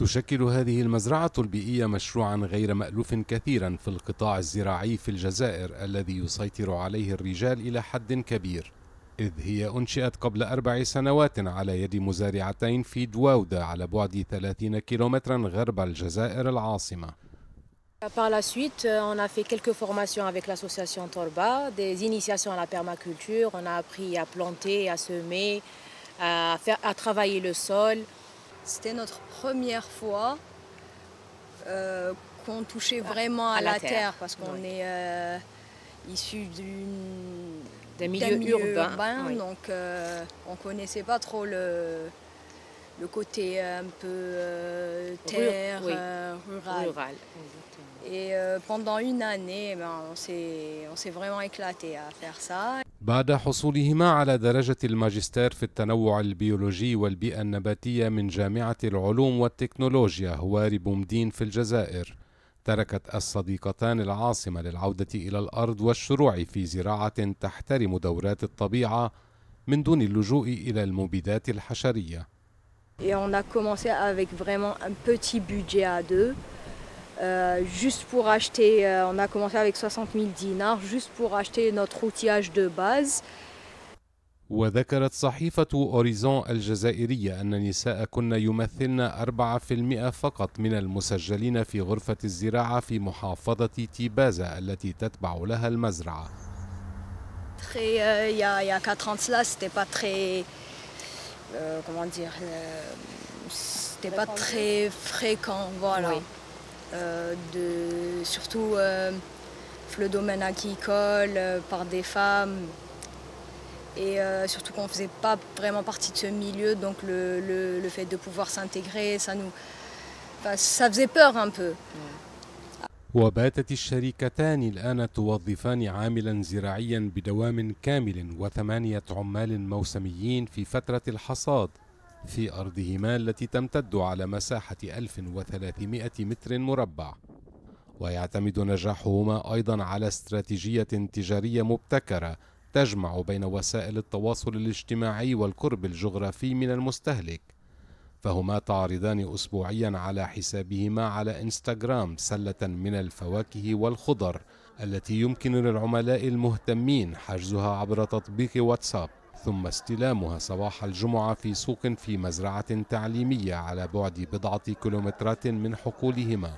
تشكل هذه المزرعة البيئية مشروعا غير مألوف كثيرا في القطاع الزراعي في الجزائر الذي يسيطر عليه الرجال إلى حد كبير إذ هي أنشئت قبل أربع سنوات على يد مزارعتين في دواودة على بعد 30 كيلومترا غرب الجزائر العاصمة Par la suite, on a fait quelques formations avec l'association Torba, des initiations à la permaculture. On a appris à planter, à semer, à, faire, à travailler le sol. C'était notre première fois euh, qu'on touchait vraiment à, à la, la, terre, terre parce qu'on oui. est euh, issu milieux milieu urbain, oui. donc euh, on connaissait pas trop le, le côté un peu euh, terre, oui. rural. rural. Et euh, pendant une année, ben, on s'est vraiment éclaté à faire ça. بعد حصولهما على درجة الماجستير في التنوع البيولوجي والبيئة النباتية من جامعة العلوم والتكنولوجيا هواري بومدين في الجزائر تركت الصديقتان العاصمة للعودة إلى الأرض والشروع في زراعة تحترم دورات الطبيعة من دون اللجوء إلى المبيدات الحشرية. Et on a commencé avec vraiment un petit budget à deux. Euh, juste pour acheter, euh, on a commencé avec 60 000 dinars, juste pour acheter notre outillage de base. وذكرت صحيفة أوريزون الجزائرية أن النساء كن يمثلن 4% فقط من المسجلين في غرفة الزراعة في محافظة تيبازا التي تتبع لها المزرعة. Très, euh, il, y a, il y a 4 ans de cela, c'était pas très, euh, comment dire, c'était pas très fréquent, voilà. Oui. Euh, de, surtout euh, le domaine agricole, euh, par des femmes. Et surtout qu'on ne faisait pas vraiment partie de ce milieu, donc le, le, le fait de pouvoir s'intégrer, ça nous. Enfin, ça faisait peur un peu. وباتت الشركتان الآن توظفان عاملا زراعيا بدوام كامل وثمانية عمال موسميين في فترة الحصاد في أرضهما التي تمتد على مساحة 1300 متر مربع. ويعتمد نجاحهما أيضا على استراتيجية تجارية مبتكرة تجمع بين وسائل التواصل الاجتماعي والقرب الجغرافي من المستهلك. فهما تعرضان أسبوعيا على حسابهما على إنستغرام سلة من الفواكه والخضر التي يمكن للعملاء المهتمين حجزها عبر تطبيق واتساب. ثم استلامها صباح الجمعة في سوق في مزرعة تعليمية على بعد بضعة كيلومترات من حقولهما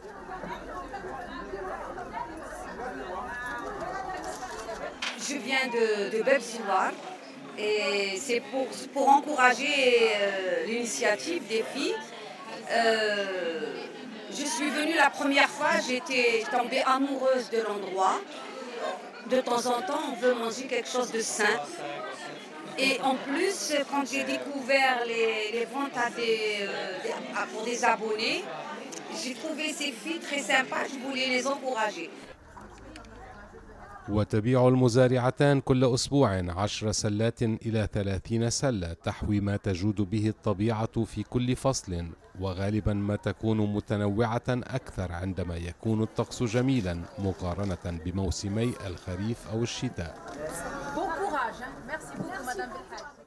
Je viens de, de Bebsiloir et c'est pour, pour encourager euh, l'initiative des filles. Euh, je suis venue la première fois, j'étais tombée amoureuse de l'endroit. De temps en temps, on veut manger quelque chose de sain. Et en plus, quand j'ai découvert les, les ventes à des, euh, pour des abonnés, j'ai trouvé ces filles très sympas, je voulais les encourager. وتبيع المزارعتان كل أسبوع عشر سلات إلى ثلاثين سلة تحوي ما تجود به الطبيعة في كل فصل وغالبا ما تكون متنوعة أكثر عندما يكون الطقس جميلا مقارنة بموسمي الخريف أو الشتاء. Madame